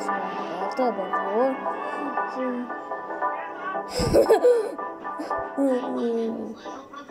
So, after about war. So.